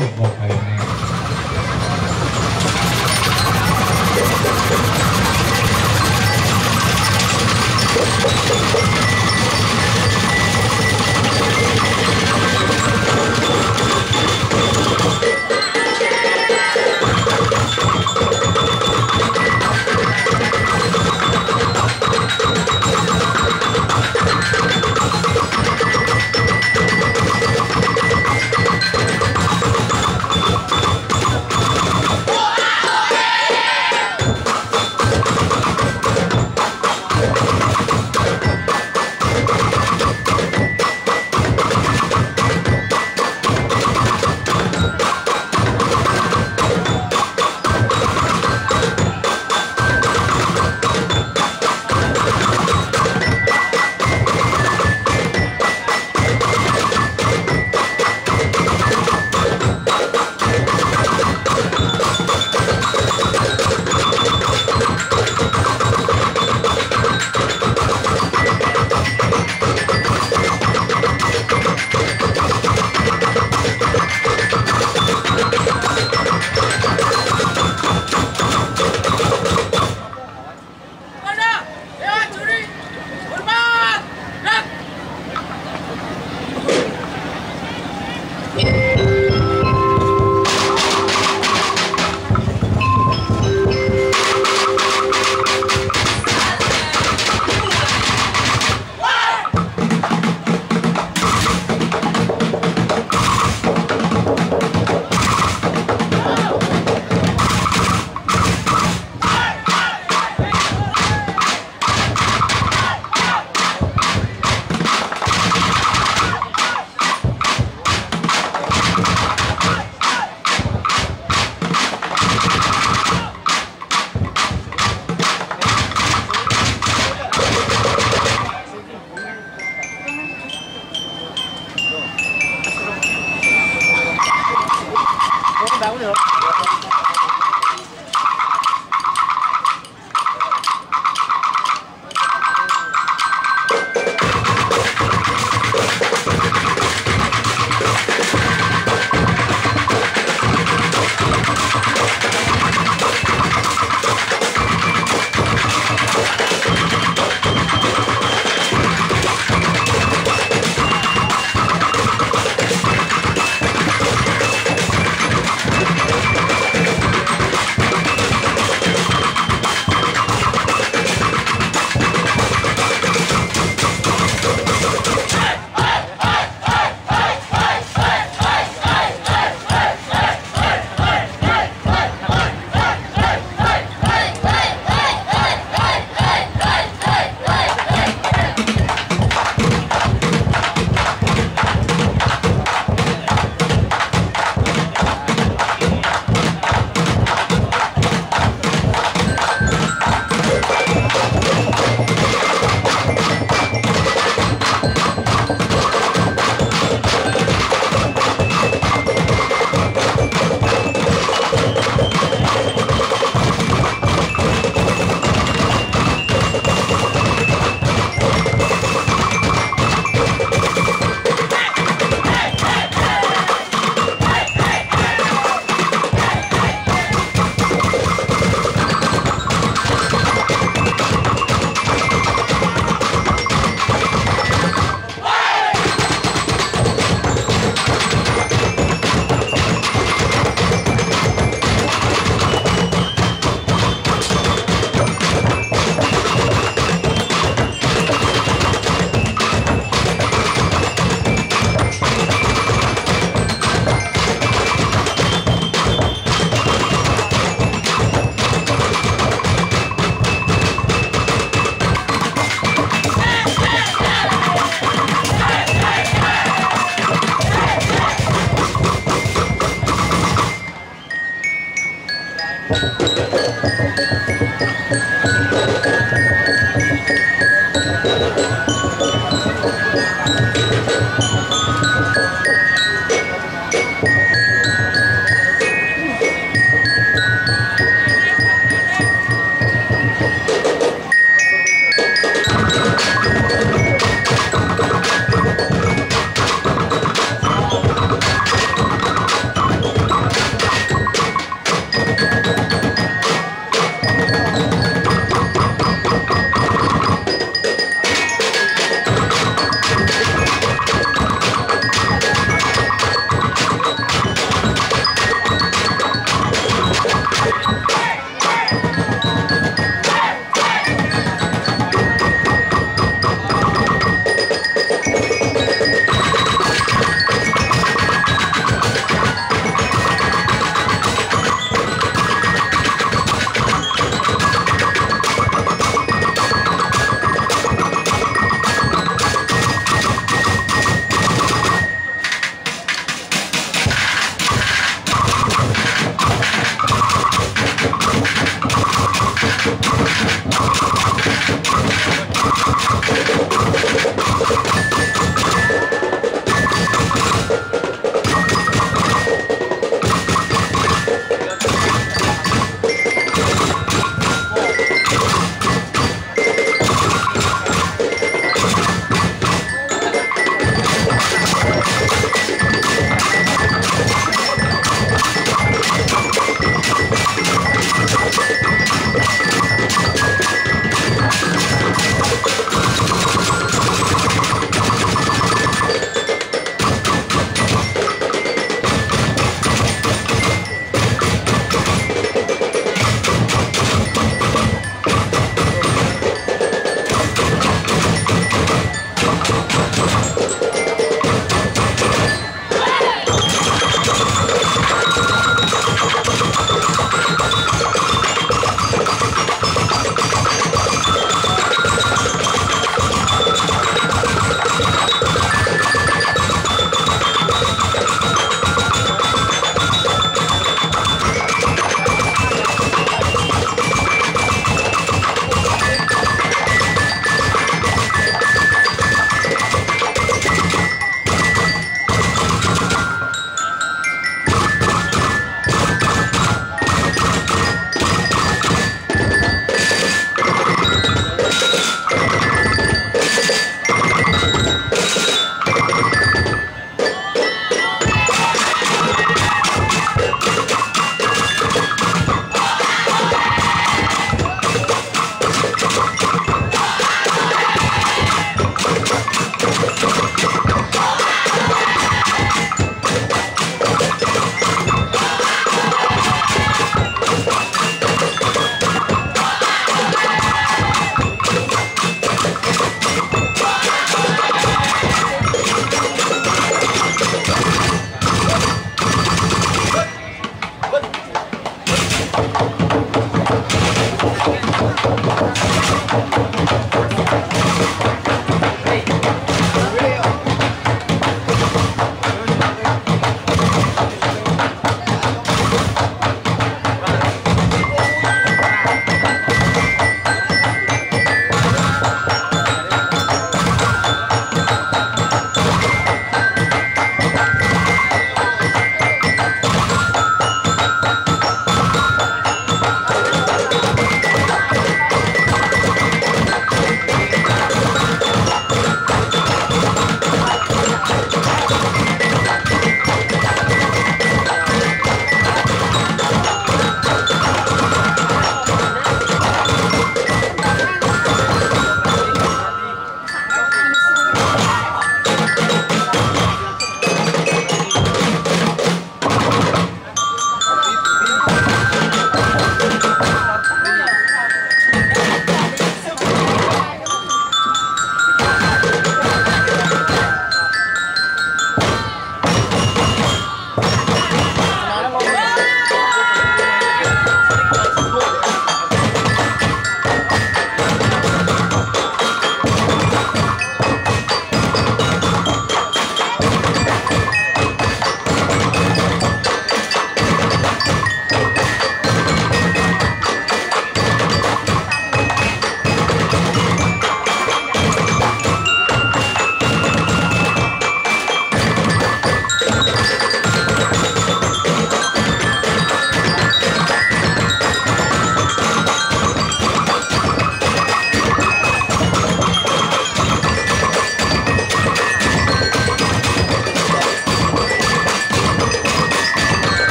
Tá futebol, cara. Không đau được.